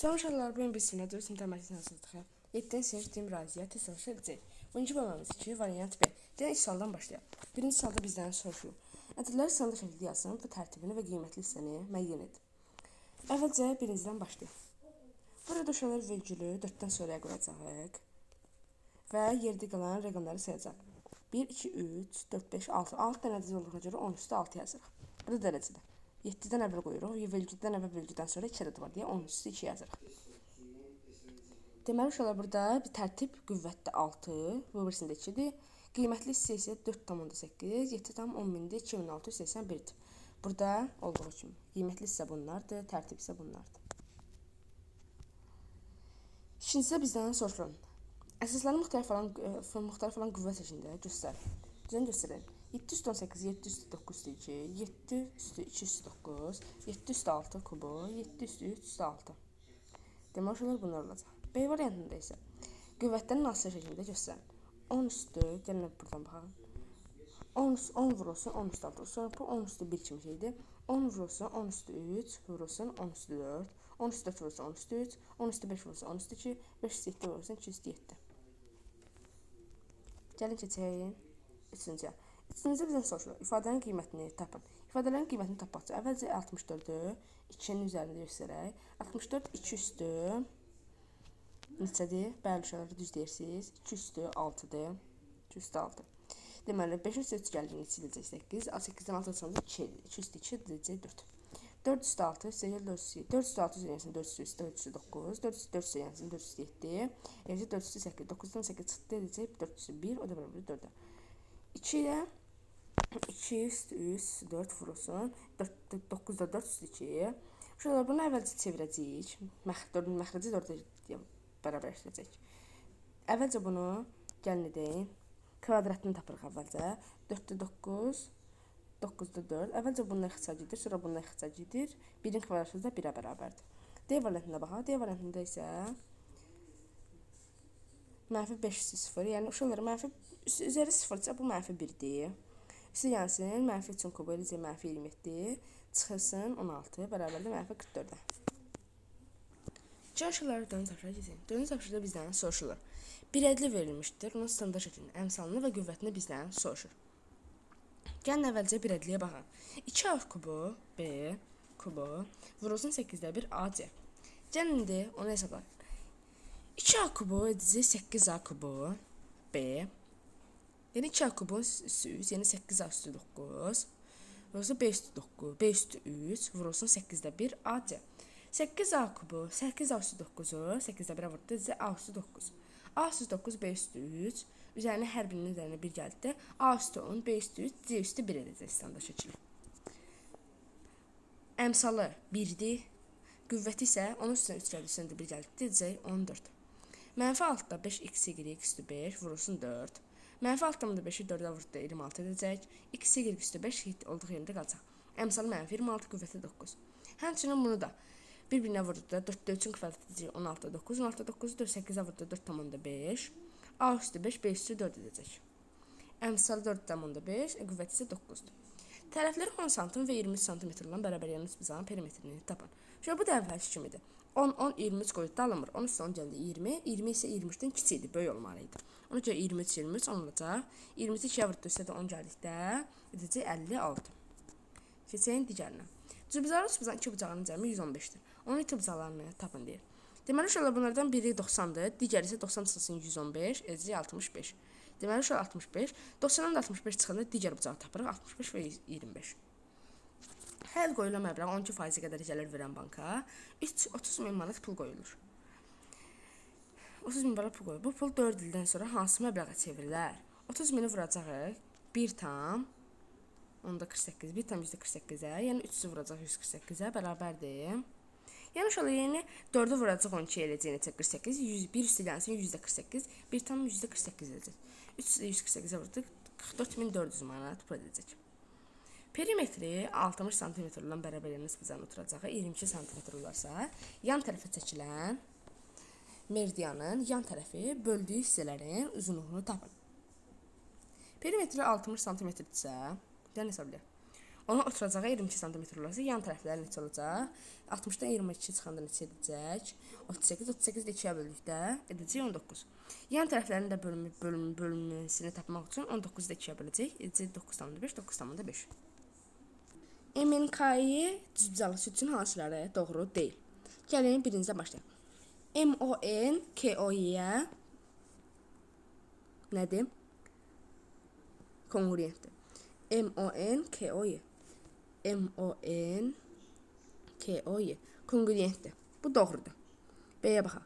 Salam uşaqlar, bu gün biz sizinlə 4 sinif matematik sınavı 7-ci sinif din riyaziyyat test edəcəyik. Birinci bölməmiz 2, variant B. Gəlin ilk sualdan başlayaq. Birinci sualda bizdən soruşulur. Ədədləri sırada şəkildə yazın və tərtibini və qiymətli hissəni müəyyən edin. Əvvəlcə birincidən başlayaq. Burada uşaqlar vergülü 4-dən sonraya quracağıq və yerdə qalan rəqəmləri sayacaq. 1, 2, 3, 4, 5, 6. 6 dənə ədəd olduğuna görə 10 üstə 6 yazırıq. Bu dərəcədə. 7-dən əvvəl qoyuruq. Vergüldən əvvəl vergüldən sonra 2 ədəd var deyə 10 üstü 2 yazırıq. Deməli uşaqlar burada bir tərtib qüvvətdə 6, bu birisində 2-dir. Qiymətli hissə isə 4,8, 7,10 2681-dir. Burada olduğu kimi qiymətli hissə bunlardır, tərtib isə bunlardır. İkincisi bizdən soruşulan əsasların müxtəlif olan müxtəlif olan qüvvə seçində göstər. Düzən göstərin. 7 üstü 18, 7 üstü 9 üstü 2, 7 üstü 2 üstü 9, 7 üstü 6 kubu, 7 üstü 3 üstü 6. Demək olar bunlar olacaq. B variantında isə qüvvətlərin asılı şəklində göstərin. 10 üstü, gəlin buradan baxaq. 10, 10 vurulsun 10 üstü 6. Sonra bu 10 üstü 1 kimi şeydir. 10 vurulsun 10 üstü 3, vurulsun 10 üstü 4, 10 üstü 4 vurulsun 10 üstü 3, 10 üstü 5 vurulsun 10 üstü 2, 5 üstü 7 vurulsun 2 üstü 7. Gəlin keçək üçüncüyə. Üçüncü bizdən soruşulur. İfadənin qiymətini tapın. İfadələrin qiymətini tapmaq üçün əvvəlcə 64-ü 2-nin üzərində göstərək. 64 2 üstü neçədir? Bəli, uşaqlar düz deyirsiniz. 2 üstü 6-dır. 2 üstü 6. Deməli 5 üstü 3 gəlir neçə edəcək 8. 8-dən 6 çıxanda 2 edir. 2 üstü 2 edəcək 4. 4 üstü 6 üstə gəlir 4 üstü 4 üstü 6 üzərinsin 4 üstü 4 üstü 9 4 üstü 4 üzərinsin 4 üstü 7 yəni 4 üstü 8 9-dan 8 çıxdı edəcək 4 üstü 1 o da bərabər 4-ə 2 ilə 2 üstü 3 4 vurulsun. 4, 9-da 4 üstü 2. Şuralar bunu əvvəlcə çevirəcəyik. Məxdurun məxrəci 4-ə bərabərləşdirəcək. Əvvəlcə bunu gəlin edin. Kvadratını tapırıq əvvəlcə. 4-də 9 9-da 4. Əvvəlcə bununla ixtisar gedir, sonra bununla ixtisar gedir. 1-in kvadratı da 1-ə bərabərdir. D variantına baxaq. D variantında isə mənfi 5 0, yəni uşaqlar mənfi üzəri 0-dırsa bu mənfi 1-dir. Üstə gəlsin, mənfi 3-ün kubu eləcək mənfi 27, çıxılsın 16, bərabərdə mənfi 44-ə. Çalışırlar dönüş tapşırığa keçin. Dönüş tapşırıqda bizdən soruşulur. Bir ədli verilmişdir, onun standart şəklinin əmsalını və qüvvətini bizdən soruşur. Gəlin əvvəlcə bir ədliyə baxaq. 2A kubu B kubu vurulsun 8-də 1 AC. Gəlin indi onu hesablayaq. 2A kubu edəcək 8A kubu B Yəni 2 a kubun üstü 3, yəni 8 a üstü 9. Vurulsun 5 üstü 9, 5 üstü 3, vurulsun 8-də 1 AC. 8 a kubu, 8 a üstü 9-u, 8-də 1-ə vurdu, bizə a üstü 9. a üstü 9, b üstü 3. Üzərinə hər birinin üzərinə 1 gəldi. a üstü 10, b üstü 3, c üstü 1 edəcək standart şəkildə. Əmsalı 1-dir. Qüvvəti isə onun üstünə 3 gəldi, üstünə 1 gəldi. Deyəcək 14. Mənfi 6-da 5 x y üstü 5 vurulsun 4. Mənfi 6,5-i 4-ə vurduqda 26 edəcək. X y üstü 5 olduğu yerində qalacaq. Əmsal mənfi 26 qüvvəti 9. Həmçinin bunu da bir-birinə vurduqda 4-də 3-ün kvadratı 16 9, 16 9 4 8-ə vurduqda 4,5. A üstü 5, B üstü 4 edəcək. Əmsal 4,5, qüvvəti isə 9-dur. Tərəfləri 10 sm və 20 sm olan bərabər yanı üstbüzanın perimetrini tapın. Şöyle bu da əvvəlki kimidir. 10, 10, 23 qoydu alınmır. 10 üstə 10 gəldi 20. 20 isə 23-dən kiçikdir, böyük olmalı idi. Ona görə 23, 23 10 olacaq. 20-i 2-yə vurduqsa da 10 gəldikdə edəcək 56. Keçəyin digərinə. Cübzarı cübzan 2 bucağının cəmi 115-dir. Onun iki bucaqlarını tapın deyir. Deməli uşaqlar bunlardan biri 90-dır, digəri isə 90 çıxılsın 115, edəcək 65. Deməli uşaq 65, 90-dan da 65 çıxanda digər bucağı tapırıq 65 və 25. Hər qoyulan məbləğ 12% qədər gəlir verən banka 3 30 min manat pul qoyulur. 30 min manat pul qoyulur. Bu pul 4 ildən sonra hansı məbləğə çevrilər? 30 mini vuracağıq 1 tam onda 48, 1 tam %48-ə, yəni 300 vuracaq 148-ə bərabərdir. Yəni uşaqlar yəni 4-ü vuracaq 12 eləcək necə 48, 100, 1 üstə gəlsin %48, 1 tam %48 edəcək. 3 148-ə vurduq 44400 manat pul edəcək. Perimetri 60 sm olan bərabər nisbətən oturacağı 22 sm olarsa, yan tərəfə çəkilən meridianın yan tərəfi böldüyü hissələrin uzunluğunu tapın. Perimetri 60 sm-dirsə, yəni hesablayaq. Onun oturacağı 22 sm olacaq. Yan tərəfləri neçə olacaq? 60-dan 22 çıxanda neçə edəcək? 38, 38 də 2-yə böldükdə edəcək 19. Yan tərəflərin də bölümü, bölümü, bölünməsini tapmaq üçün 19 da 2-yə böləcək. Edəcək 9,5, 9,5. Emin K'yi cüzbəcalısı üçün hansıları doğru deyil? Gəlin birincə başlayaq. M O N K O Y nədir? Kongruentdir. M O N K O Y. M O N K O Y. Kongruentdir. Bu doğrudur. B-yə baxaq.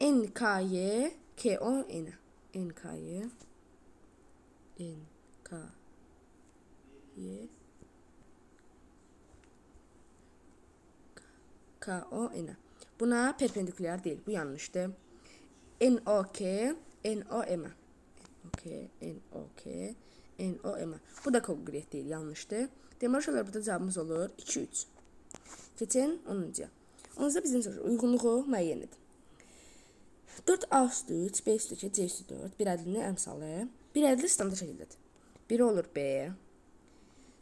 N K Y K O N. N K Y N K Y K O N. Buna perpendikulyar deyil. Bu yanlışdır. N O K N O M. N O K N O K N O M. Bu da kongruent deyil. Yanlışdır. Deməli uşaqlar burada cavabımız olur 2 3. Keçin 10-cuya. 10-da bizim soruşur. Uyğunluğu müəyyən edin. 4A üstü 3, B üstü 2, C üstü 4 bir ədlinin əmsalı bir ədli standart şəkildədir. Biri olur B.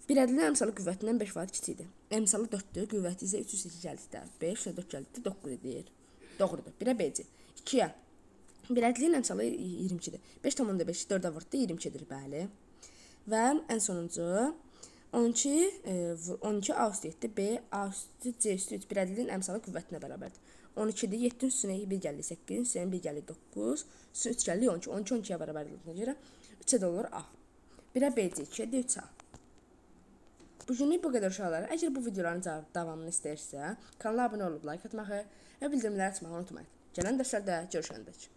Bir ədlinin əmsalı qüvvətindən 5 faiz kiçikdir. Əmsalı 4-dür, qüvvəti isə 3 üstə 2 gəldikdə 5 üstə 4 gəldikdə 9 edir. Doğrudur. 1-ə B-ci. 2-yə. Bir ədlinin əmsalı 22-dir. 5,5 4-ə vurdu 22-dir, bəli. Və ən sonuncu 12 e, 12 A üstü 7 B A üstü C üstü 3 bir ədədin əmsalı qüvvətinə bərabərdir. 12-dir. 7 üstünə 1 gəlir 8, üstünə 1 gəlir 9, üstünə 3 gəlir 12. 12 12-yə bərabərliyinə görə 3-ə də olur A. 1-ə B, C, 2-ə D, 3-ə. Bugünlük bu qədər uşaqlar. Əgər bu videoların davamını istəyirsə, kanala abunə olub like atmağı və bildirimləri açmağı unutmayın. Gələn dərslərdə görüşəndək.